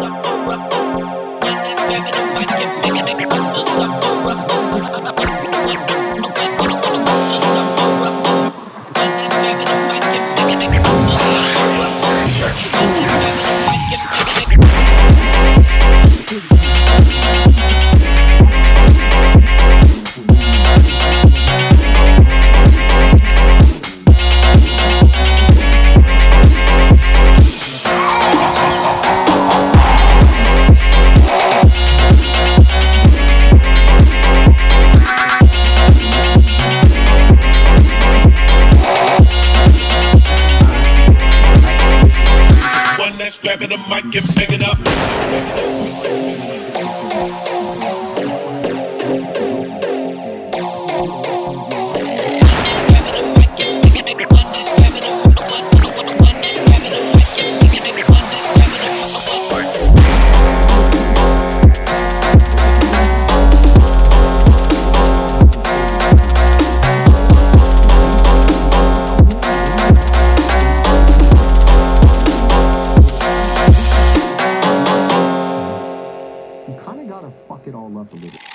One that's grabbing the mic and picking up. Kind of gotta fuck it all up a little.